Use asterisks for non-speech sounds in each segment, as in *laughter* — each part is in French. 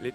Les...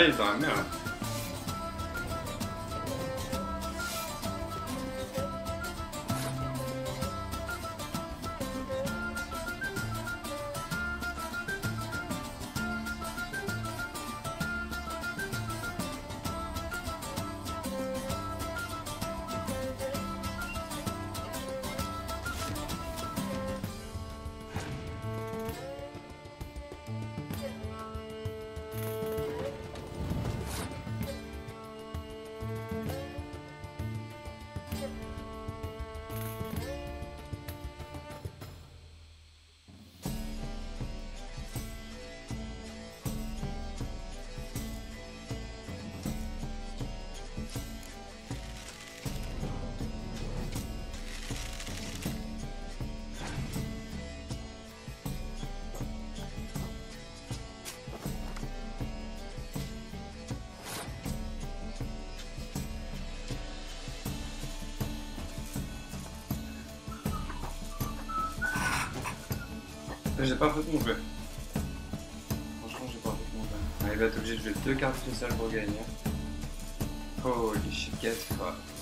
Là, il est J'ai pas fait mon jeu. Franchement, j'ai pas fait mon jeu. Il va être obligé de jouer deux cartes spéciales pour gagner. Holy shit, fucked.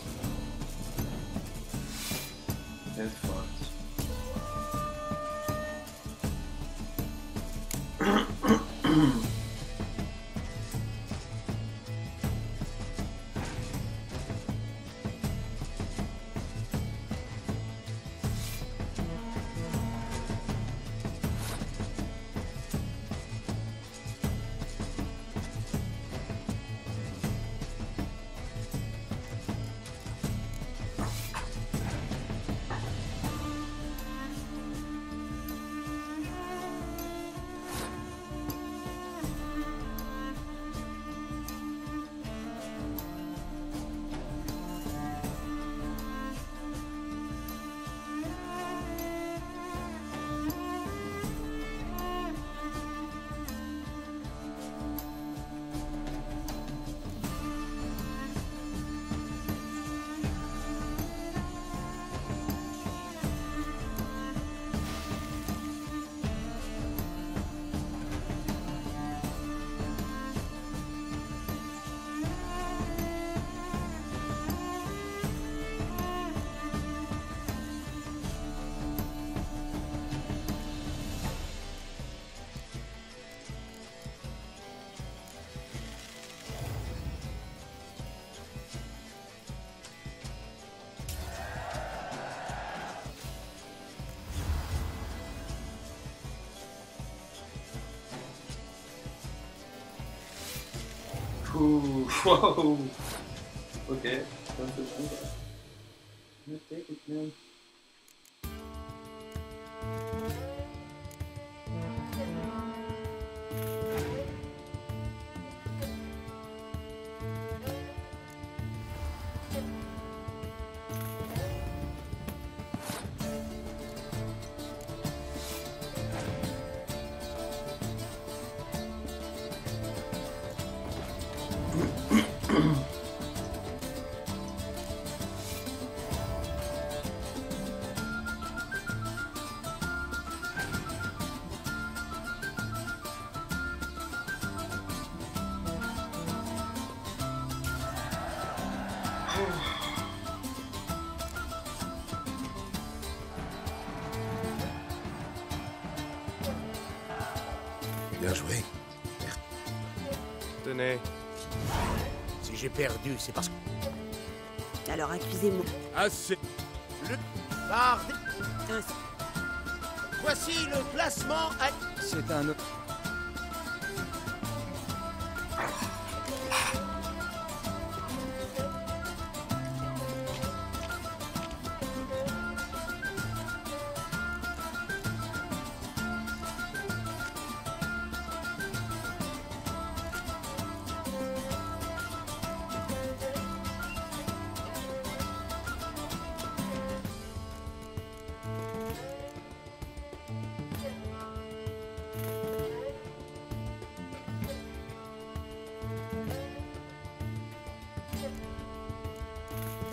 Ouh, *laughs* wow. Ok, j'ai perdu, c'est parce que... Alors accusez-moi. Assez. Le... Par... Voici le classement à... C'est un autre.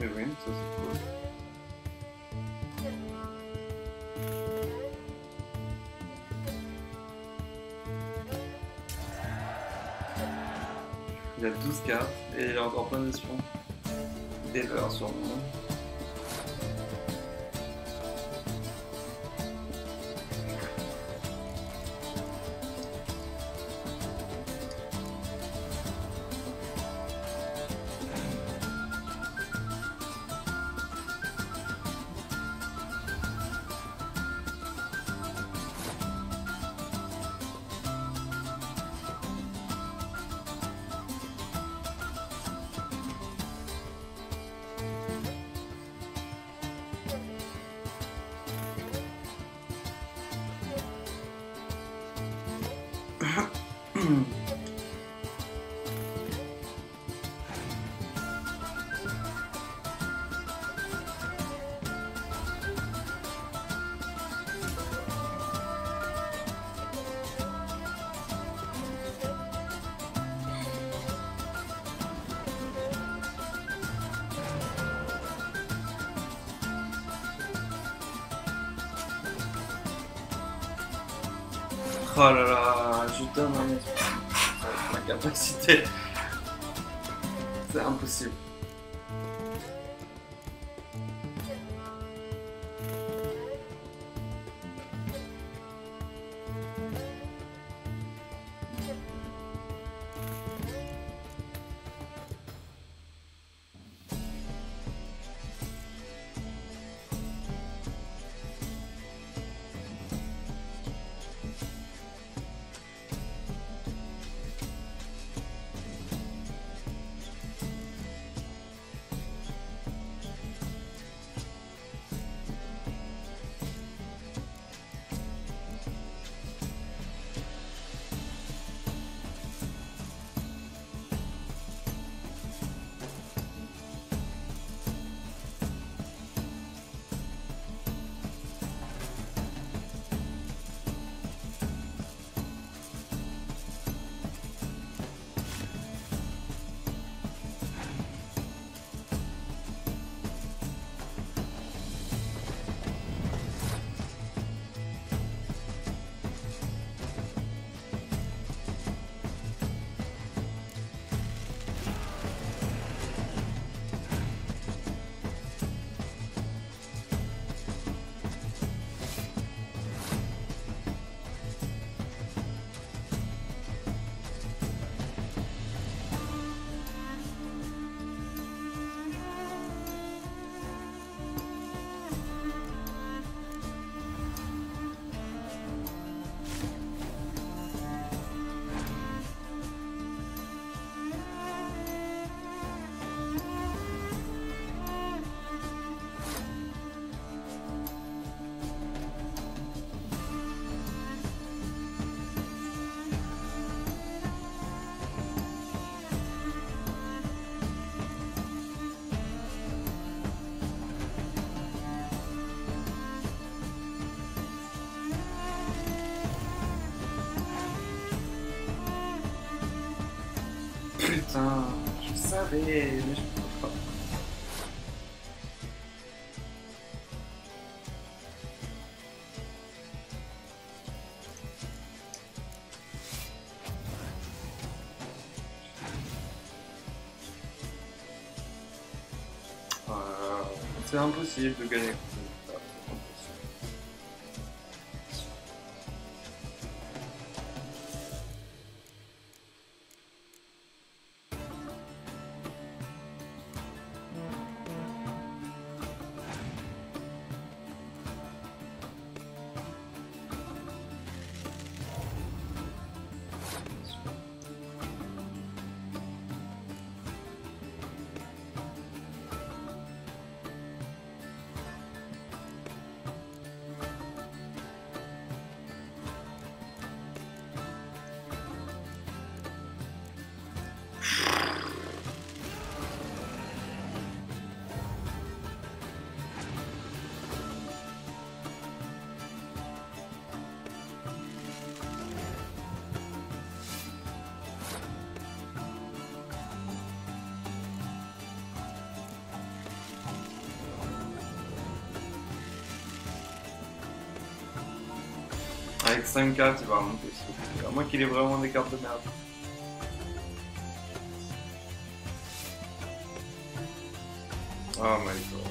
Ça c'est cool. Il a 12 cartes et il a encore plein de espions. Des leurs Oh là là, je donne un ma capacité. C'est impossible. Putain, je savais, mais je peux pas. Euh, C'est impossible de gagner. Avec 5 cartes, il va remonter. À moins qu'il ait vraiment des cartes de merde. Oh my god.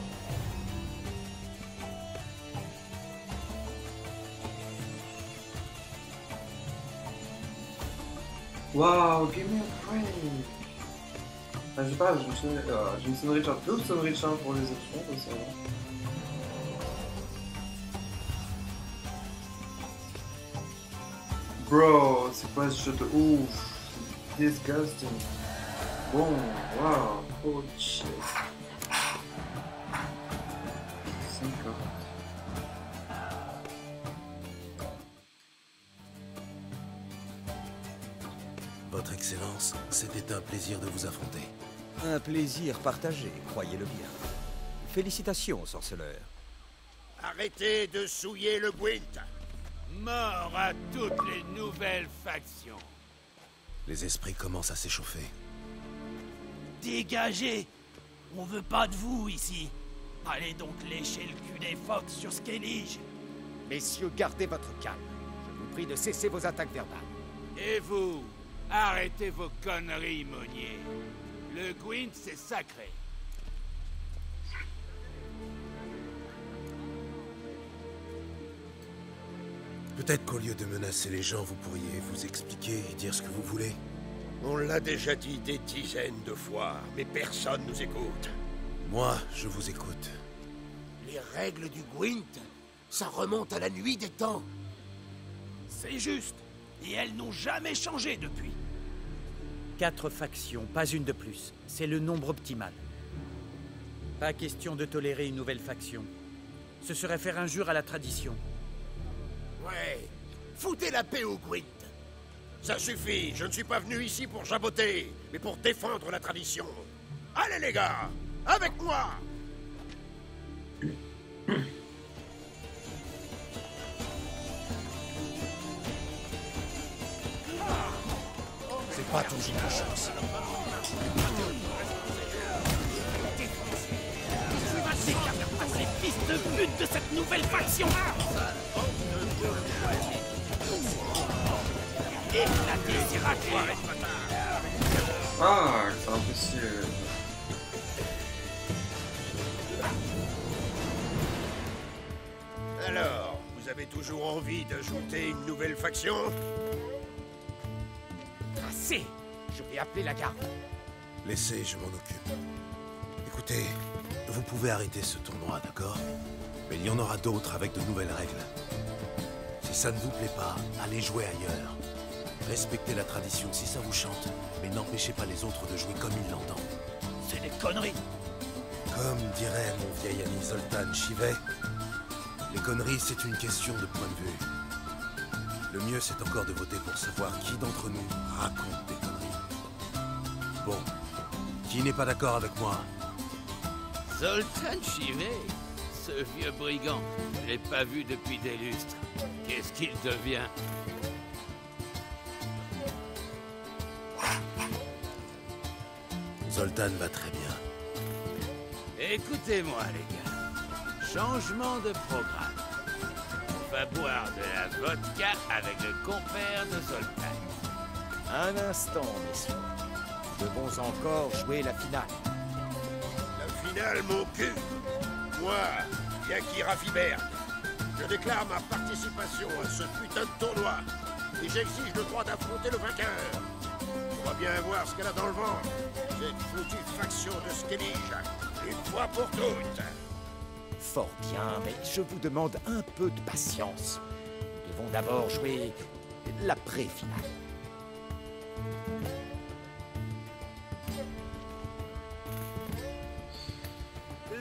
Wow, give me a break. Ah, je sais pas, j'ai une sonnerie de charme. Plus sonnerie de pour les options, comme ça. Disgusting. Bon, wow, holy shit. 50. Votre Excellence, c'était un plaisir de vous affronter. Un plaisir partagé, croyez-le bien. Félicitations, sorceleur. Arrêtez de souiller le Gwent Mort à toutes les nouvelles factions. Les esprits commencent à s'échauffer. Dégagez On veut pas de vous ici. Allez donc lécher le cul des Fox sur Skellige. Messieurs, gardez votre calme. Je vous prie de cesser vos attaques verbales. Et vous Arrêtez vos conneries, Monnier. Le Gwent, c'est sacré. Peut-être qu'au lieu de menacer les gens, vous pourriez vous expliquer et dire ce que vous voulez. On l'a déjà dit des dizaines de fois, mais personne nous écoute. Moi, je vous écoute. Les règles du Gwent, ça remonte à la nuit des temps. C'est juste. Et elles n'ont jamais changé depuis. Quatre factions, pas une de plus. C'est le nombre optimal. Pas question de tolérer une nouvelle faction. Ce serait faire injure à la tradition. Ouais, foutez la paix au Gwent. Ça suffit, je ne suis pas venu ici pour jaboter, mais pour défendre la tradition. Allez les gars, avec moi C'est pas ton jour de chance. les fils de pute de cette nouvelle faction Ah, c'est impossible. Alors, vous avez toujours envie d'ajouter une nouvelle faction? Assez Je vais appeler la garde. Laissez, je m'en occupe. Écoutez, vous pouvez arrêter ce tournoi, d'accord? Mais il y en aura d'autres avec de nouvelles règles. Si ça ne vous plaît pas, allez jouer ailleurs. Respectez la tradition si ça vous chante, mais n'empêchez pas les autres de jouer comme ils l'entendent. C'est des conneries Comme dirait mon vieil ami Zoltan Chivet, les conneries, c'est une question de point de vue. Le mieux, c'est encore de voter pour savoir qui d'entre nous raconte des conneries. Bon, qui n'est pas d'accord avec moi? Zoltan Chivet Ce vieux brigand, je l'ai pas vu depuis des lustres. Qu'est-ce qu'il devient Zoltan va très bien. Écoutez-moi, les gars. Changement de programme. On va boire de la vodka avec le compère de Zoltan. Un instant, messieurs. Nous devons encore jouer la finale. La finale, mon cul Moi, Yaki Rafibert, je déclare ma participation à ce putain de tournoi et j'exige le droit d'affronter le vainqueur. On va bien voir ce qu'elle a dans le ventre, cette foutue faction de Skellige, une fois pour toutes. Fort bien, mais je vous demande un peu de patience. Nous devons d'abord jouer la pré-finale.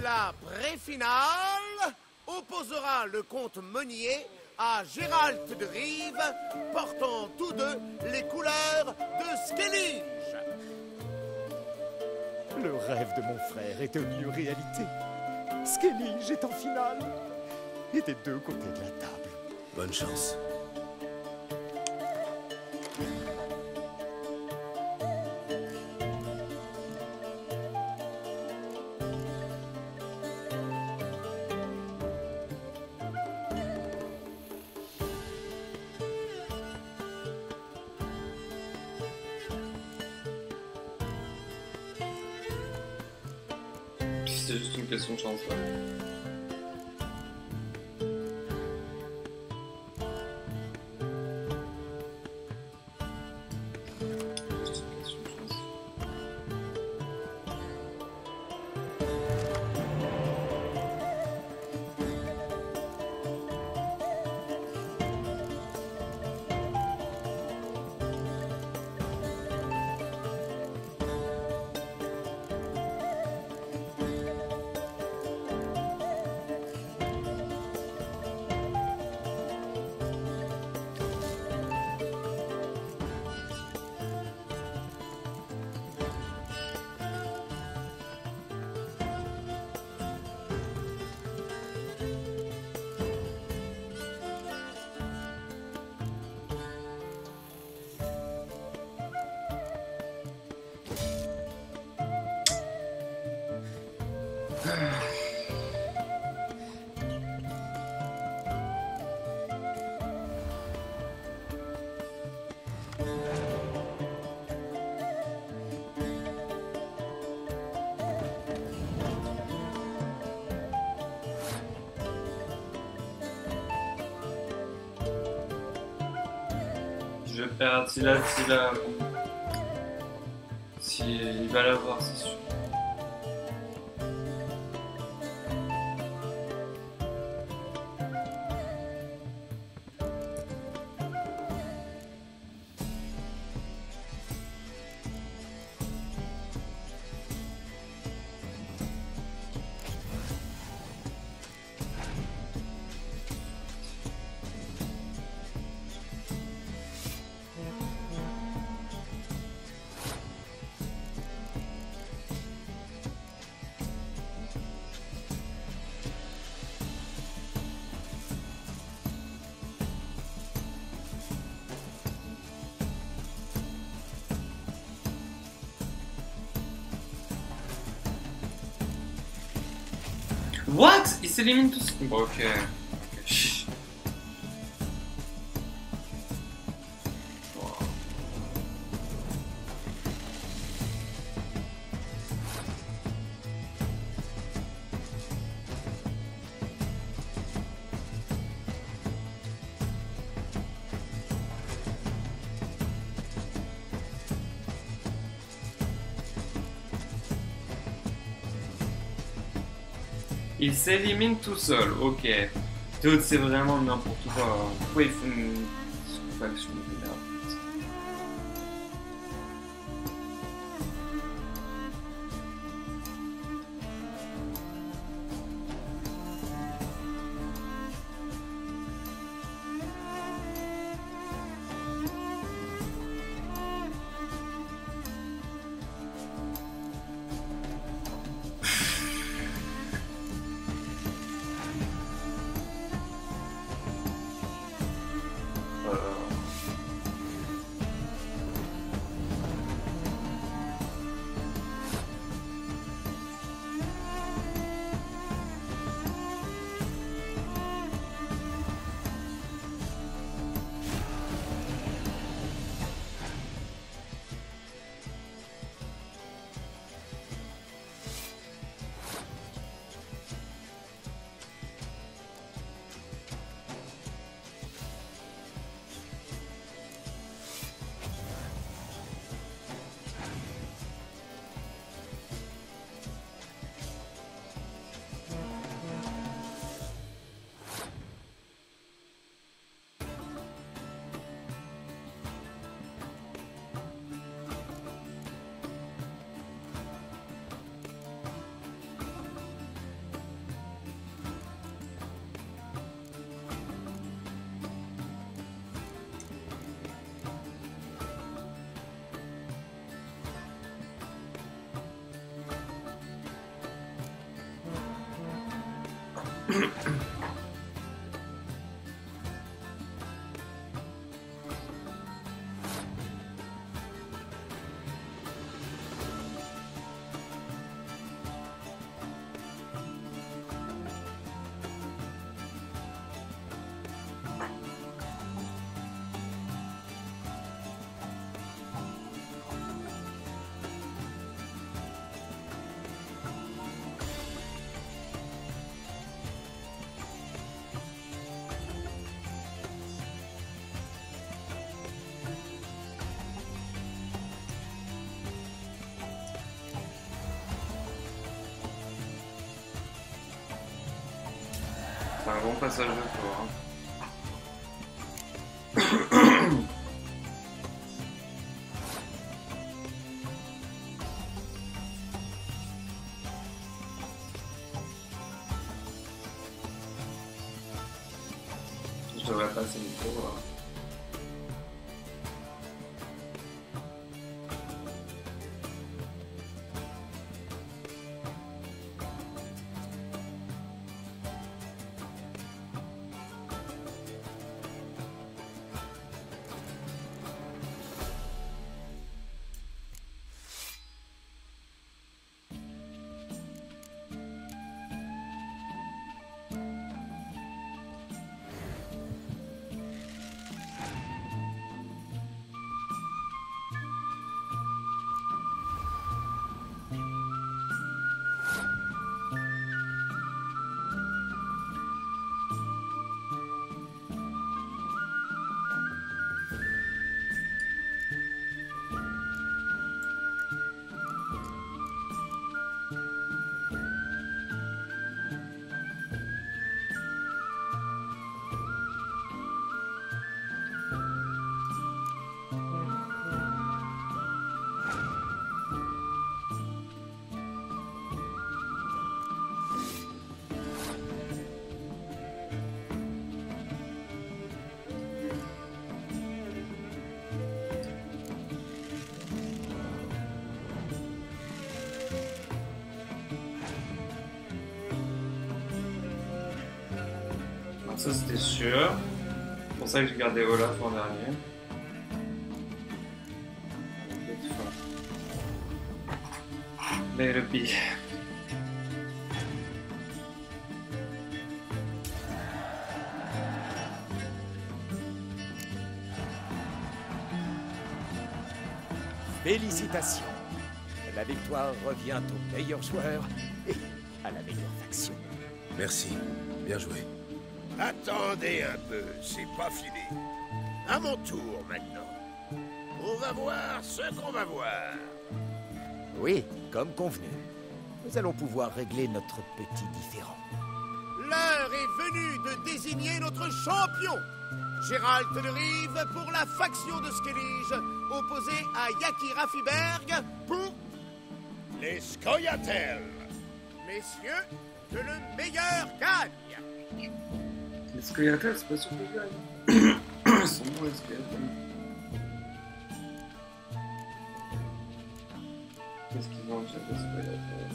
La pré-finale opposera le comte Meunier à Gérald de Rive, portant tous deux les couleurs de Skellige. Le rêve de mon frère est devenu réalité. Skellige est en finale. Et des deux côtés de la table. Bonne chance. Je vais faire Attila, Attila. Si il va What? Il s'élimine tous. Il s'élimine tout seul, ok. Dude, c'est vraiment n'importe quoi. Pourquoi il faut un bon passage de tour. Hein. Ça c'était sûr. C'est pour ça que j'ai gardé Olaf en dernier. Peut-être fin. Mais le pire. Félicitations. La victoire revient au meilleur joueur et à la meilleure faction. Merci. Bien joué. Attendez un peu, c'est pas fini. À mon tour maintenant. On va voir ce qu'on va voir. Oui, comme convenu. Nous allons pouvoir régler notre petit différend. L'heure est venue de désigner notre champion. Gérald de Rive pour la faction de Skellige, opposé à Yaki Raffiberg pour, Les Scoia'tael. messieurs, que le meilleur gagne. A tel C'est pas sûr que je gagne. Tel Qu'est-ce qu'ils ont déjà a tel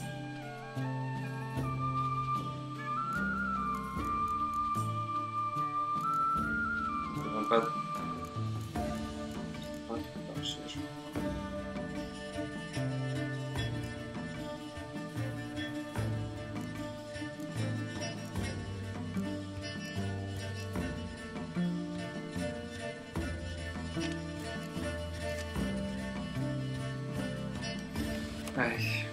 Ils vont pas. Allez.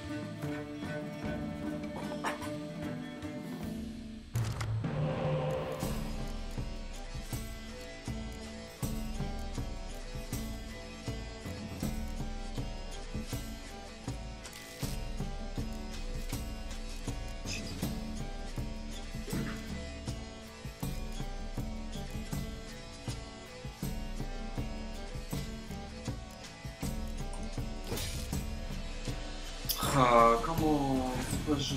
C'est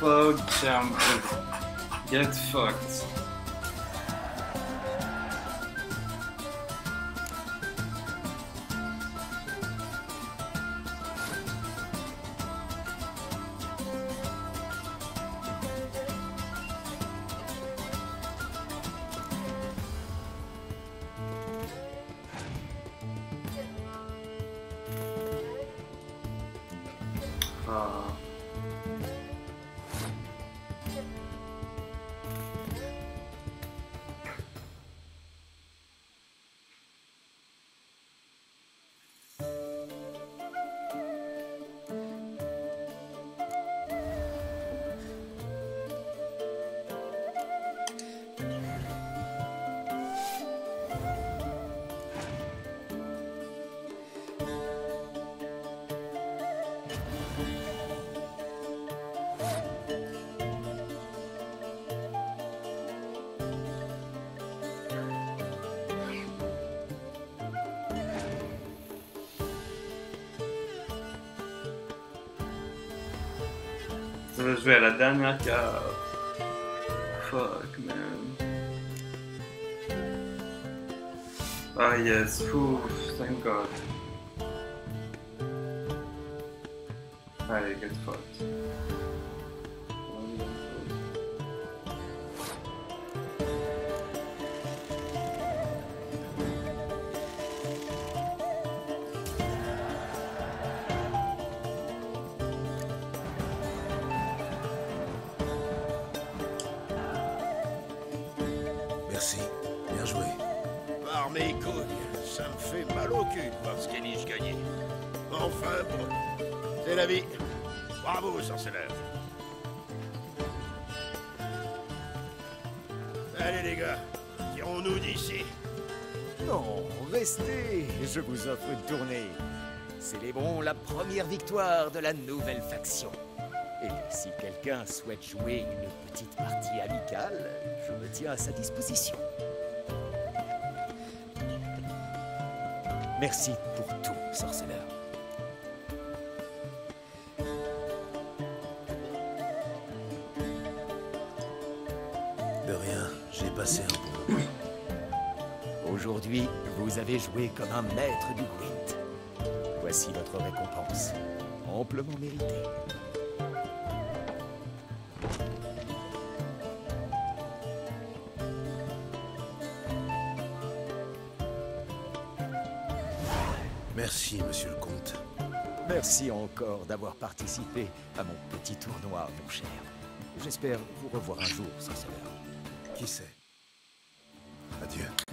fuck jump Get fucked. Je vais jouer à la dernière carte. Fuck, man. Ah yes, ouf, thank god. Allez, get Allez les gars, tirons-nous d'ici. Non, restez, je vous offre une tournée. Célébrons la première victoire de la nouvelle faction. Et si quelqu'un souhaite jouer une petite partie amicale, je me tiens à sa disposition. Merci pour tout, sorceleur. Vous avez joué comme un maître du Gwent. Voici votre récompense, amplement méritée. Merci, monsieur le comte. Merci encore d'avoir participé à mon petit tournoi, mon cher. J'espère vous revoir un jour, sorceleur. Qui sait? Adieu.